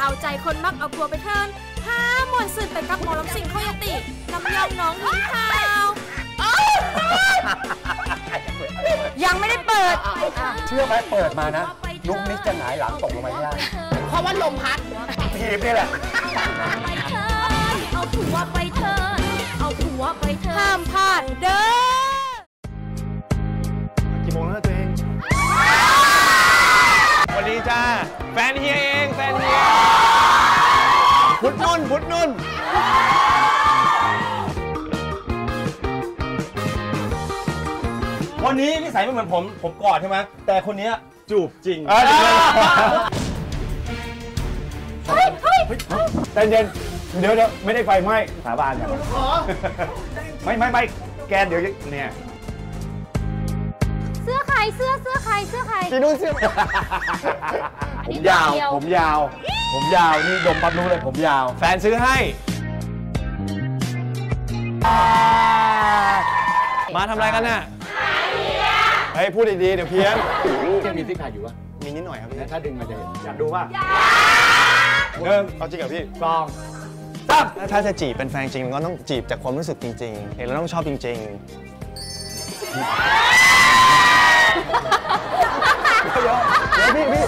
เอาใจคนมักเอาผัวไปเทิร์นพามวนสืบไปกับหมอลำสิงโคโยติน้ำยองน้องหินขาวยังไม่ได้เปิด เชื่อไหมเปิดมานะนุกนิกจะหงายหลังตกลงไปไม่ได้เพราะว่าลมพัดทีมนี่แหละไปเทิร์นเอาผัวไปเทิร์นเอาผัวไปเทิร์นห้ามพลาดเด้อ พุทธนุ่น พุทธนุ่นวันนี้นิสัยไม่เหมือนผม ผมกอดใช่ไหม แต่คนเนี้ยจูบจริงใจเย็นเดี๋ยวเดี๋ยวไม่ได้ไฟไหม้สาบานกันไม่ไม่ไม่แกนเดี๋ยวเนี่ยเสื้อใครเสื้อเสื้อใครเสื้อใครพี่นุ่นเสื้อผมยาวผมยาว ผมยาวนี่ดมปั๊บรู้เลยผมยาว แฟนซื้อให้ มาทำอะไรกันน่ะเฮ้ยพูดดีๆ เดี๋ยวเพี้ยนยังมีซิกแพคอยู่ปะมีนิดหน่อยครับพี่ถ้าดึงมาจะเห็นอยากดูป่ะเริ่มเอาจริงกับพี่กองถ้าจะจีบเป็นแฟนจริงมันก็ต้องจีบจากความรู้สึกจริง ๆ เห็นแล้วต้องชอบจริงๆเดี๋ยวพี่พี่